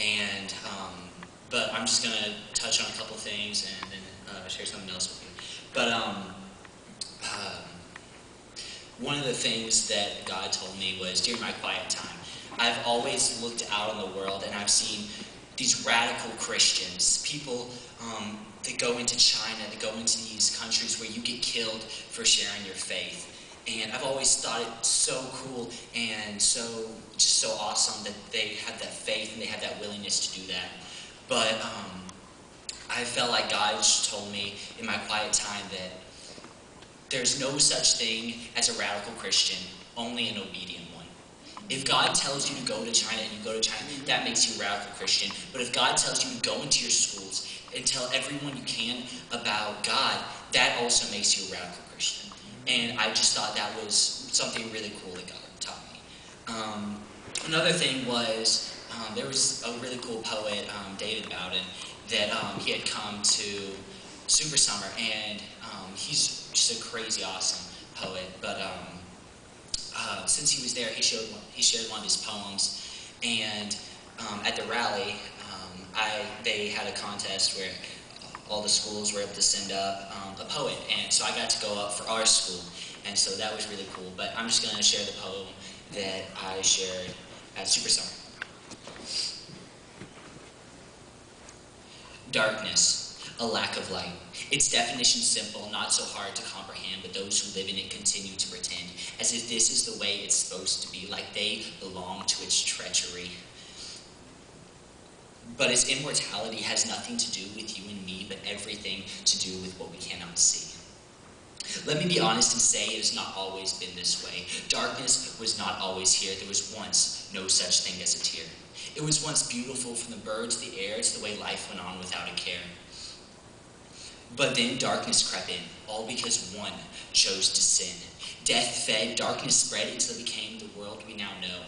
And um, but I'm just gonna touch on a couple things and then uh, share something else with you. But um, um, one of the things that God told me was during my quiet time, I've always looked out on the world and I've seen these radical Christians, people um, that go into China, that go into these countries where you get killed for sharing your faith. And I've always thought it so cool and so just so awesome that they have that faith and they have that willingness to do that. But um, I felt like God just told me in my quiet time that there's no such thing as a radical Christian, only an obedient one. If God tells you to go to China and you go to China, that makes you a radical Christian. But if God tells you to go into your schools and tell everyone you can about God, that also makes you a radical Christian. And I just thought that was something really cool that God taught me. Um, another thing was um, there was a really cool poet, um, David Bowden, that um, he had come to Super Summer, and um, he's just a crazy awesome poet. But um, uh, since he was there, he showed one, he shared one of his poems, and at the rally, I they had a contest where all the schools were able to send up um, a poet, and so I got to go up for our school, and so that was really cool. But I'm just going to share the poem that I shared at Super Summer. Darkness, a lack of light. Its definition simple, not so hard to comprehend, but those who live in it continue to pretend as if this is the way it's supposed to be, like they belong to its treachery. But its immortality has nothing to do with you and me, but everything to do with what we cannot see. Let me be honest and say it has not always been this way. Darkness was not always here. There was once no such thing as a tear. It was once beautiful from the bird to the air to the way life went on without a care. But then darkness crept in, all because one chose to sin. Death fed, darkness spread until it became the world we now know.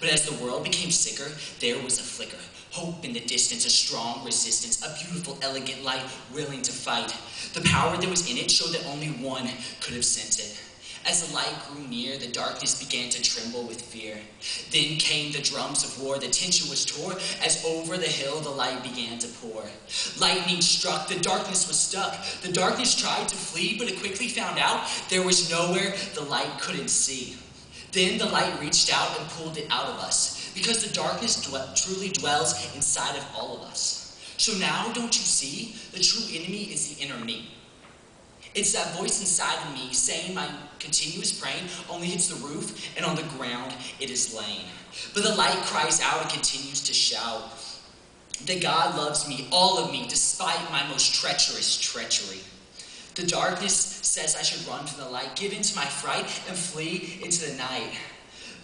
But as the world became sicker, there was a flicker. Hope in the distance, a strong resistance, a beautiful, elegant light willing to fight. The power that was in it showed that only one could have sent it. As the light grew near, the darkness began to tremble with fear. Then came the drums of war, the tension was tore, as over the hill the light began to pour. Lightning struck, the darkness was stuck. The darkness tried to flee, but it quickly found out there was nowhere the light couldn't see. Then the light reached out and pulled it out of us, because the darkness truly dwells inside of all of us. So now, don't you see? The true enemy is the inner me. It's that voice inside of me saying my continuous praying only hits the roof, and on the ground it is laying. But the light cries out and continues to shout that God loves me, all of me, despite my most treacherous treachery. The darkness says I should run to the light, give in to my fright, and flee into the night.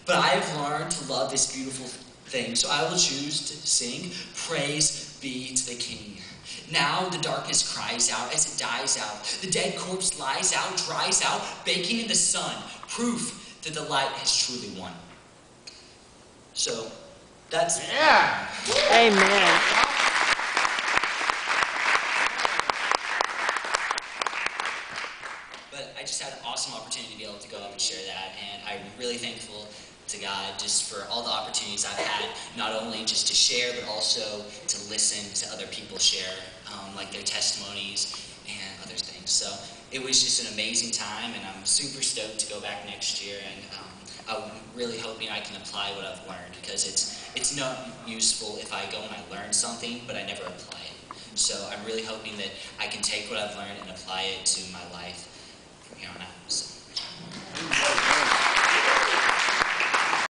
But I have learned to love this beautiful thing, so I will choose to sing, Praise be to the King. Now the darkness cries out as it dies out. The dead corpse lies out, dries out, baking in the sun, proof that the light has truly won. So, that's. Yeah! Amen. But I just had an awesome opportunity to be able to go up and share that, and I'm really thankful to God just for all the opportunities I've had, not only just to share, but also to listen to other people share, um, like their testimonies and other things. So it was just an amazing time, and I'm super stoked to go back next year, and um, I'm really hoping I can apply what I've learned, because it's, it's not useful if I go and I learn something, but I never apply it. So I'm really hoping that I can take what I've learned and apply it to my life from here on out. So.